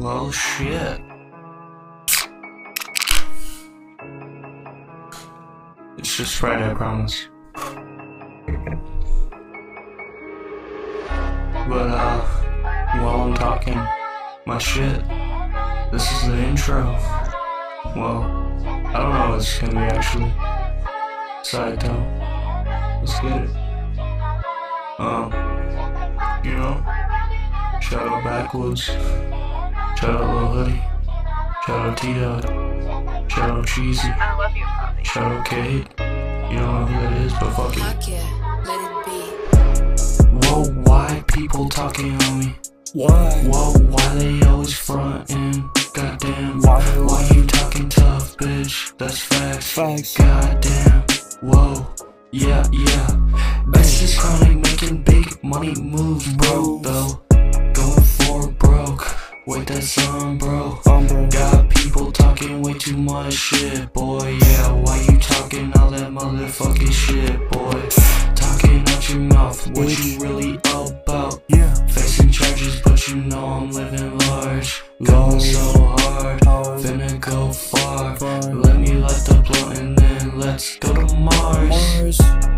Well, shit. It's just right, I promise. But, uh, while I'm talking my shit, this is the intro. Well, I don't know what it's gonna be actually. Side though. Let's get it. Um, you know, shout out Backwoods, shout out Lil Hoodie, shout out T Dot, shout out Cheesy, I love you, Bobby. shout out Kate. You don't know who that is, but fuck it. Fuck yeah, let it be. Whoa, why people talking on me? Why? Whoa, why they always frontin'? Goddamn, Why? why you talking tough, bitch? That's facts. Facts. Goddamn, whoa, yeah, yeah. Bitch is chronic, making big money moves, bro. Though, going for broke. Wait, sun, bro. Got people talking way too much shit, boy. Yeah, why you talking all that motherfucking shit, boy? Talking out your mouth, what you really about? Yeah. Facing charges, but you know I'm living large. Going so hard, finna go far. Far. Let me light the blunt and then let's go to Mars.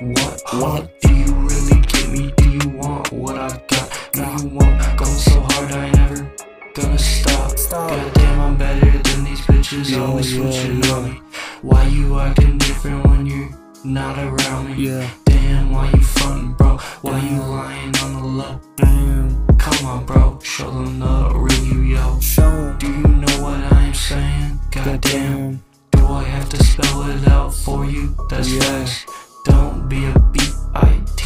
What? What? Do you really get me? Do you want what I got? No, you won't. Going so hard, I ain't never gonna stop. Stop. Goddamn, I'm better than these bitches. Yeah, always yeah, switching yeah. on me. Why you acting different when you're not around me? Yeah. Damn, why you frontin', bro? Why you lying on the low? Damn. Come on, bro. Show them the real you, yo. Show. Do you know what I'm saying? Goddamn. Damn. Do I have to spell it out for you? That's Yeah. facts.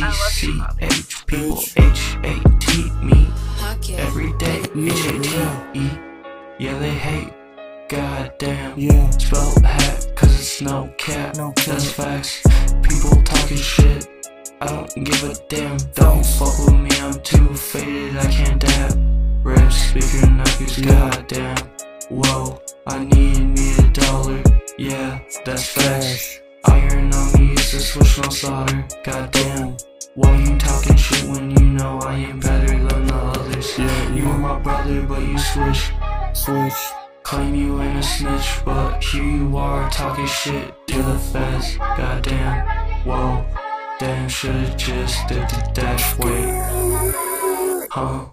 Don't be a B I T C H. People H A T me every day. Yeah, H A T E. Yeah, they hate. Goddamn. Yeah. Spell hat, cause it's no cap. No. That's facts. People talking shit. I don't give a damn. Don't fuck with me, I'm too faded, I can't dab. Rap speaker knuckles, Yeah. goddamn. Whoa, I need me a dollar. Yeah, that's facts. Iron on me is a switch, no solder. Goddamn. Why you talking shit when you know I ain't better than the others? Yeah, You are my brother, but you switch. Switch. Claim you ain't a snitch, but here you are talking shit to the feds. Goddamn, whoa, damn, should've just did the dash. Wait, huh?